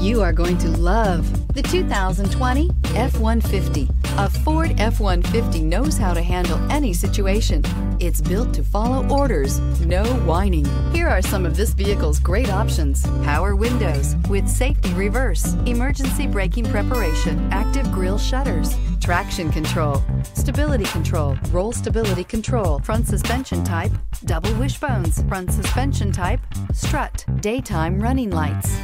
You are going to love the 2020 F-150. A Ford F-150 knows how to handle any situation. It's built to follow orders, no whining. Here are some of this vehicle's great options. Power windows with safety reverse, emergency braking preparation, active grille shutters, traction control, stability control, roll stability control, front suspension type, double wishbones, front suspension type, strut, daytime running lights,